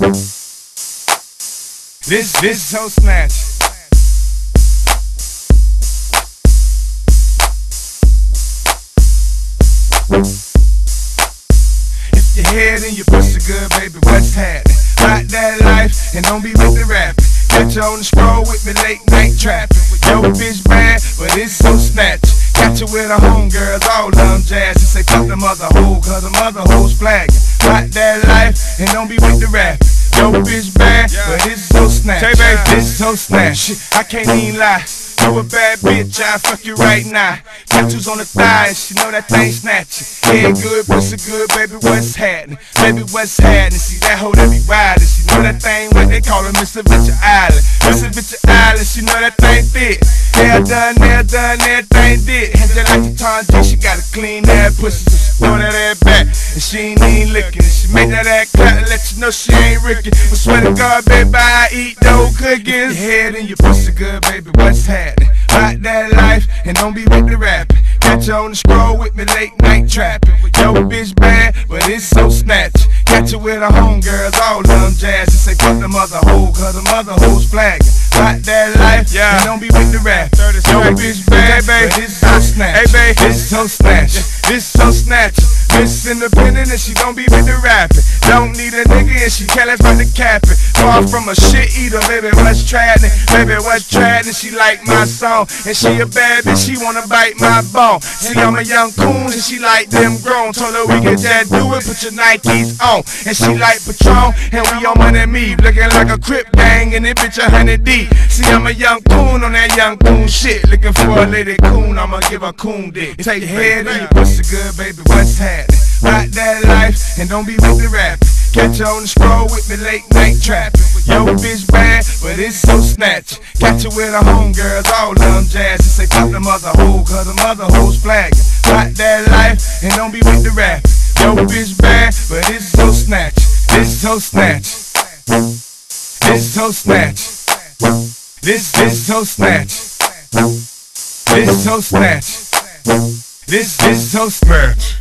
This, this so snatch. If your head and your pussy good, baby, what's happening? Rock that life and don't be with the rapping. Got you on the scroll with me late night trapping. Yo, bitch bad, but it's so snatch. Got you with a homegirls, all them jazz. And say fuck the mother hoe, cause the mother hoes flagging. Rock that life and don't be with the rap. Yo, bitch bad, but it's so snatch. This so snatch. I can't even lie. You a bad bitch, I fuck you right now. Tattoos on the thighs, you know that thing snatching. Head good, pussy good, baby, what's happening? Baby, what's happening? See that hoe that be riding. Know that thing, what they call it, Mr. Venture Island. Mr. Venture Island, she know that thing fit. Hair done, nail done, everything did. And just like the Tom she got a clean ass pussy, so she throw that ass back. And she ain't even licking. She make that ass clap and let you know she ain't Ricky. But swear to God, baby, I eat no cookies. Your head and your pussy good, baby, what's happening? Rock that life and don't be with the rapping. Got you on the scroll with me late night trapping. With yo, bitch bad, but it's so snatch. Got you with a homegirls, all of fuck the mother hoe, cause the mother hoes flagging. Rock that life and don't be with the rap. Yo, bitch bad, but it's so snatch. Hey, babe, this so snatch. This so. Miss Independent and she don't be with the rapping. Don't need a nigga and she careless about the capping. Far from a shit eater, baby, what's trading? Baby, what's trading? She like my song. And she a bad bitch, she wanna bite my bone. See, I'm a young coon and she like them grown. Told her we could just do it, put your Nikes on. And she like Patron, and we on money me. Looking like a crip gang and it bitch a hundred deep. See, I'm a young coon on that young coon shit. Looking for a lady coon, I'ma give her coon dick. Take your head and your pussy good, baby, what's happening? Rock that life and don't be with the rap. Catch you on the scroll with me late night trapping. Yo, bitch bad, but it's so snatch. Catch you with a homegirls, all them jazz. And say fuck the mother hoe, cause the mother hoes flagging. Rock that life and don't be with the rap. Yo, bitch bad, but it's so snatch. This so snatch. This so snatch. This this so snatch. This so snatch. This this so snatch.